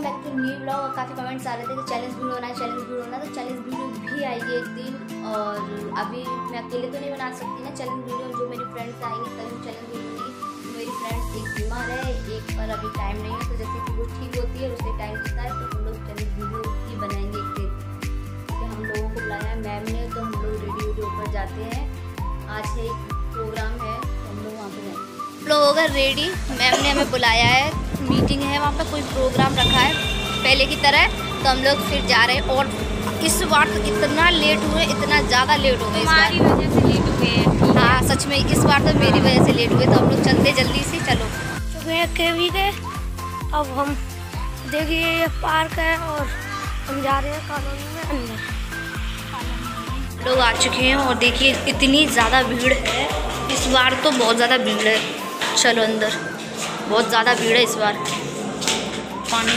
Welcome back to new blog और काफ़ी comments आ रहे थे कि चैलेंज वीडियो है चैलेंज वीडियो बना तो चैलेंज वीडियो भी आएगी एक दिन। और अभी मैं अकेले तो नहीं बना सकती ना चैलेंज वीडियो जो मेरी फ्रेंड्स आएँगी, तभी चैलेंज वीडियो बनेगी मेरी फ्रेंड्स एक बीमार है, एक पर अभी टाइम नहीं है तो जैसे कि वो ठीक होती है उससे टाइम मिलता है तो हम लोग चैलेंज वीडियो ही बनाएँगे एक दिन। तो हम लोगों को बुलाया है मैम ने तो हम लोग रेडियो वीडियो पर जाते हैं। आज है एक प्रोग्राम है तो हम लोग वहाँ पर जाएँगे। लोग होगा रेडी मैम ने हमें बुलाया है मीटिंग है वहाँ पर कोई प्रोग्राम रखा है पहले की तरह। तो हम लोग फिर जा रहे हैं और इस बार तो इतना लेट हुए इतना ज़्यादा लेट हो गए हमारी वजह से लेट हुए हैं। हाँ सच में इस बार तो मेरी वजह से लेट हुए तो हम लोग चलते जल्दी से चलो। हैं के भी गए। अब हम देखिए ये पार्क है और हम जा रहे हैं कॉलोनी में अंदर। लोग आ चुके हैं और देखिए इतनी ज़्यादा भीड़ है। इस बार तो बहुत ज़्यादा भीड़ है। चलो अंदर। बहुत ज़्यादा भीड़ है इस बार। पानी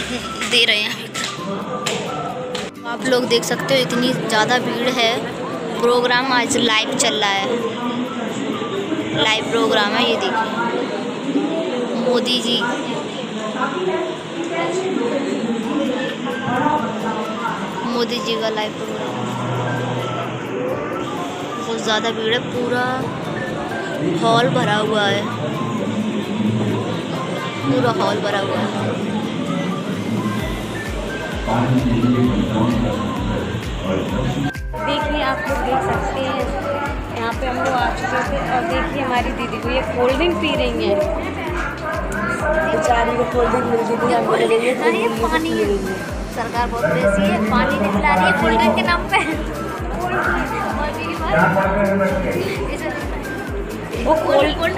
दे रहे हैं आप लोग देख सकते हो इतनी ज़्यादा भीड़ है। प्रोग्राम आज लाइव चल रहा है। लाइव प्रोग्राम है ये देखिए। मोदी जी। मोदी जी का लाइव प्रोग्राम। बहुत ज़्यादा भीड़ है। पूरा हॉल भरा हुआ है। पूरा हॉल भरा हुआ है। देखिए आप लोग देख सकते हैं। यहाँ पे हम लोग आ चुके थे और देखिए हमारी दीदी को ये कोल्ड ड्रिंक पी रही हैं। बेचारी को कोल्ड ड्रिंक मिल गई थी हम बोले गए अरे ये पानी है। सरकार बहुत पैसी है पानी नहीं पिला रही है कोल्ड ड्रिंक के नाम पे। वो कोल्ड कोल्ड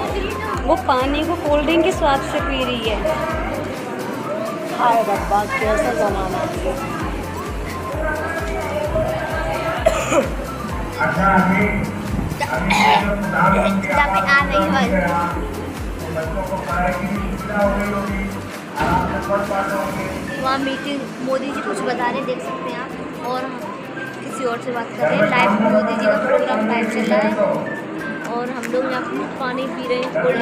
वो पानी को कोल्ड ड्रिंक के स्वाद से पी रही है। हाय रब्बा, कैसा जमाना वहाँ मीटिंग मोदी जी कुछ बता रहे देख सकते हैं आप। और किसी और से बात कर रहे हैं। लाइव मोदी जी का प्रोग्राम लाइव चल रहा है। और हम लोग यहाँ पे पानी पी रहे हैं कोल्ड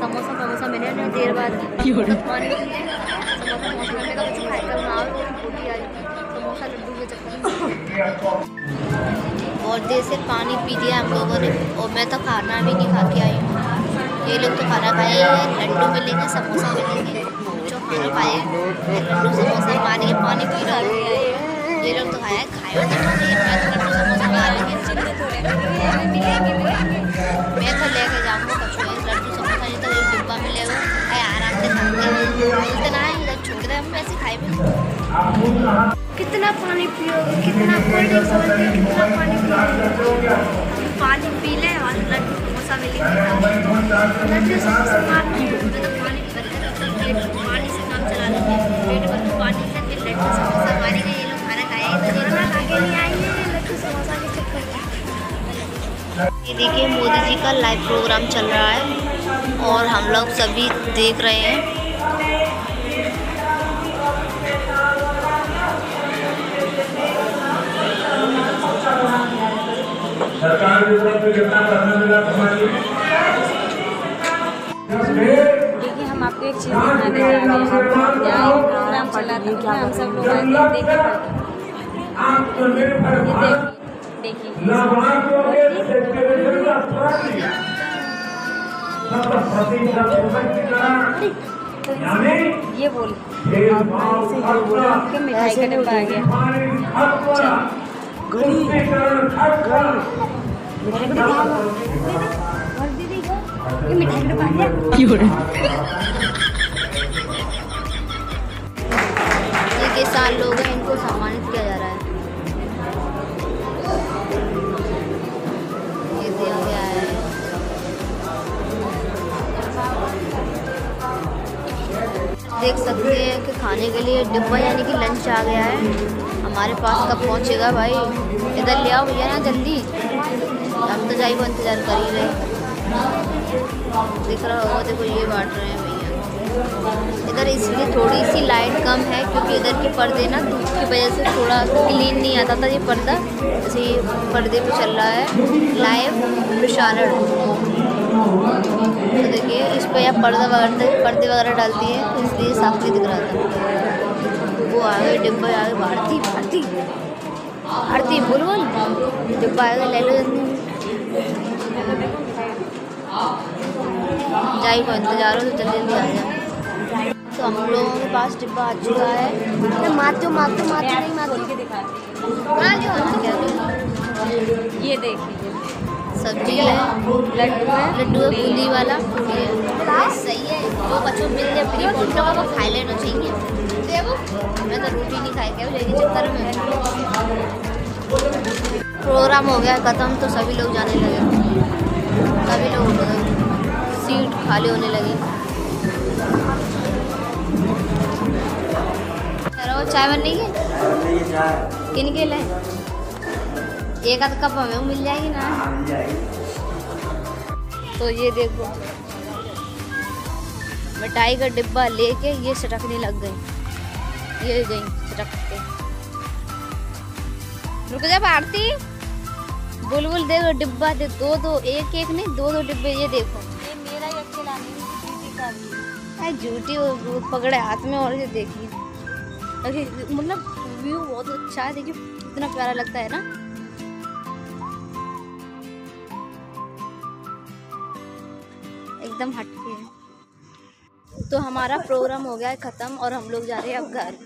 समोसा समोसा मिले ना देर बाद पानी पी समोसा मैंने लड्डू और देर से पानी पी लिया हम लोगों ने। और मैं तो खाना भी नहीं खा के आई हूँ। ये लोग तो खाना खाए लड्डू मिलेंगे समोसा मिलेंगे जो खाना खाए लड्डू समोसा मारेंगे पानी पी रहा हैं। लोग तो हुए तो नहीं मैं तो मैं लेके जाऊँगा कुछ लड्डू नहीं तो डिब्बा मिलेगा। खाए आराम से खाते है। छोड़ दे, हम वैसे खाए भी कितना पानी पियोगे, कितना कोल्ड ड्रिंक समझ के कितना पानी पियोगे? पानी पी ले और लड्डू, समोसा मिलेंगे लड्डू, समोसा जी का लाइव प्रोग्राम चल रहा है और हम लोग सभी देख रहे हैं। सरकार की तरफ़ से कितना पैसा मिला देखिए हम आपको एक चीज़ दिखाने जा रहे हैं। यहाँ एक प्रोग्राम चला था उसमें हम सब लोग देखिए देखिए। के का प्राप्ति शत प्रतिशत सशक्तिकरण यानी ये बोल भेदभाव खत्म कि मिठाई का डब्बा आ गया हमारी खत्म तुष्टीकरण खत्म ये मिठाई का डब्बा आ गया ये किसान लोग देख सकते हैं कि खाने के लिए डिब्बा यानी कि लंच आ गया है। हमारे पास कब पहुंचेगा भाई? इधर ले आओ भैया ना जल्दी। हम तो जाइए इंतज़ार कर ही रहे दिख रहा होगा देखो ये बांट रहे हैं भैया। इधर इसलिए थोड़ी सी लाइट कम है क्योंकि इधर के पर्दे ना धूप की वजह से थोड़ा क्लीन नहीं आता था ये पर्दा। जैसे पर्दे पे चल रहा है। लाइव प्रसारण तो देखिए, इस पर आप पर्दा वगैरह पर्दे वगैरह डालती है तो इसलिए साफ़ नहीं दिख रहा था। वो आ गए, डिब्बा आ गए, भारती भारती भारती, बोल बोल। डिब्बा आ गए, ले लो जाई को इंतज़ार हो तो जल्दी जल्दी आ जाए तो हम लोगों के पास डिब्बा आ चुका है। मातो मातो मातो नहीं, मातो। ये देखिए। सब्ज़ी है लड्डू है लड्डू है बूंदी वाला सही है। वो बच्चों मिल गए फ्री बोलते वो खा लेना चाहिए। मैं तो रोटी नहीं खाई क्या लेकिन चक्कर में? प्रोग्राम हो गया खत्म तो सभी लोग जाने लगे। सभी लोग उठ गए। सीट खाली होने लगी। चाय बन रही है? किन के लिए? एक आध कप हमें मिल जाएगी ना। तो ये देखो। मिठाई का डिब्बा लेके ये सटकने लग गई। ये गई सटक के रुक जा भारती। बुलबुल देखो डिब्बा दे दो दो एक एक नहीं दो दो डिब्बे ये देखो। ये मेरा ही अकेला नहीं है। झूठी वो पकड़े हाथ में और ये देखिए। अरे मतलब व्यू बहुत अच्छा है देखिए इतना प्यारा लगता है ना। एकदम हटके। है तो हमारा प्रोग्राम हो गया है ख़त्म और हम लोग जा रहे हैं अब घर।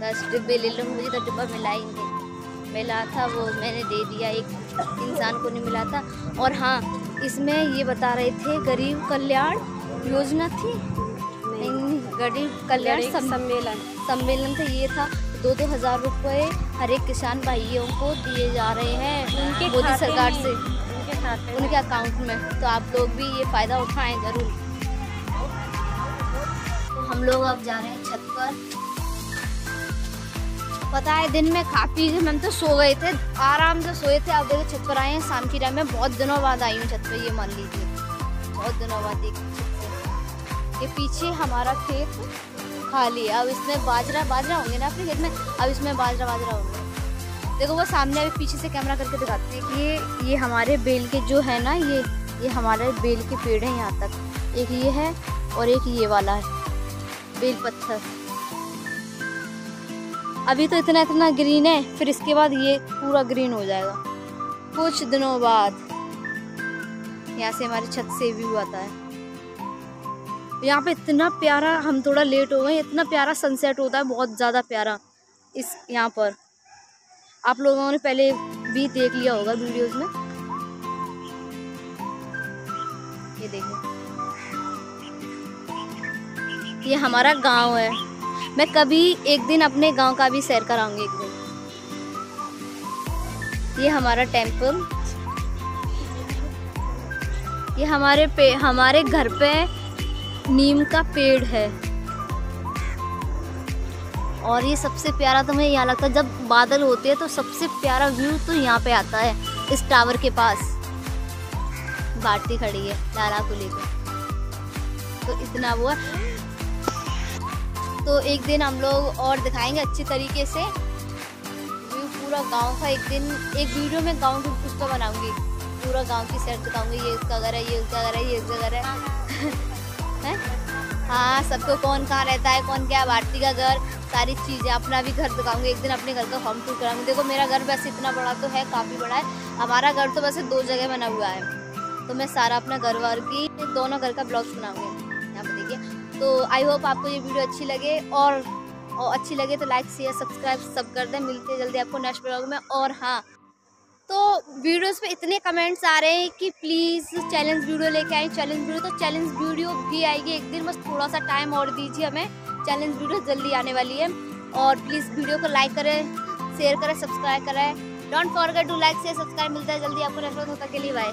दस डिब्बे ले लो मुझे तो डिब्बा मिलाएँगे मिला था वो मैंने दे दिया एक इंसान को नहीं मिला था। और हाँ इसमें ये बता रहे थे गरीब कल्याण योजना थी? गरीब कल्याण सम्मेलन। सम्मेलन। था ये था दो दो हज़ार रुपए हर एक किसान भाइयों को दिए जा रहे हैं उनके मोदी सरकार से। उनके अकाउंट में तो आप लोग भी ये फ़ायदा उठाएँ ज़रूर। तो हम लोग अब जा रहे हैं छत पर। पता है, दिन में खा पी के हम तो सो गए थे, आराम से सोए थे। अब देखो, छत पर आए हैं, शाम की टाइम में बहुत दिनों बाद आई हूँ छत पर ये मान लीजिए। बहुत दिनों बाद ये पीछे हमारा खेत खाली अब इसमें बाजरा बाजरा होंगे ना अपने खेत में? अब इसमें बाजरा बाजरा होंगे। देखो, वो सामने अभी पीछे से कैमरा करके दिखाते हैं कि ये ये हमारे बेल के जो है ना, ये ये हमारे बेल के पेड़ हैं यहाँ तक। एक ये है और एक ये वाला है, बेल पत्थर। अभी तो इतना इतना ग्रीन है, फिर इसके बाद ये पूरा ग्रीन हो जाएगा। कुछ दिनों बाद यहाँ से हमारी छत से व्यू आता है। यहाँ पे इतना प्यारा, हम थोड़ा लेट हो गए इतना प्यारा सनसेट होता है, बहुत ज़्यादा प्यारा इस यहाँ पर। आप लोगों ने पहले भी देख लिया होगा वीडियोस में। ये देखो। ये हमारा गाँव है। मैं कभी एक दिन अपने गाँव का भी सैर कराऊँगी एक दिन। ये हमारा टेंपल ये हमारे पे, हमारे घर पे नीम का पेड़ है। और ये सबसे प्यारा तो मुझे यहाँ लगता है, जब बादल होते हैं तो सबसे प्यारा व्यू तो यहाँ पे आता है, इस टावर के पास। बाटी खड़ी है, लाला को लेकर तो इतना वो है तो एक दिन हम लोग और दिखाएँगे अच्छी तरीके से। व्यू पूरा गाँव का एक दिन, एक वीडियो में गाँव की पुष्पा बनाऊँगी। पूरा गाँव की सैर दिखाऊँगी, ये उसका घर है, ये उसका घर है, ये उसका घर है। हाँ? सबको कौन कहाँ रहता है, कौन क्या भारती का घर। सारी चीज़ें अपना भी घर दिखाऊँगी। एक दिन अपने घर का होम टूर कराऊँगी। देखो मेरा घर वैसे इतना बड़ा तो है काफ़ी बड़ा है। हमारा घर तो वैसे दो जगह बना हुआ है। तो मैं सारा अपना घर वार की दोनों घर का ब्लॉग बनाऊँगी। यहाँ पे देखिए। तो आई होप आपको ये वीडियो अच्छी लगे और, और अच्छी लगे तो लाइक शेयर सब्सक्राइब सब कर दें। मिलते जल्दी आपको नेक्स्ट ब्लॉग में। और हाँ तो वीडियोस पे इतने कमेंट्स आ रहे हैं कि प्लीज़ चैलेंज वीडियो लेके आए। चैलेंज वीडियो तो चैलेंज वीडियो भी आएगी। एक दिन बस थोड़ा सा टाइम और दीजिए हमें। चैलेंज वीडियो जल्दी आने वाली है। और प्लीज़ वीडियो को लाइक करें शेयर करें सब्सक्राइब करें। Don't forget to like share subscribe मिलता है जल्दी आपको नेक्स्ट होता के लिए बाय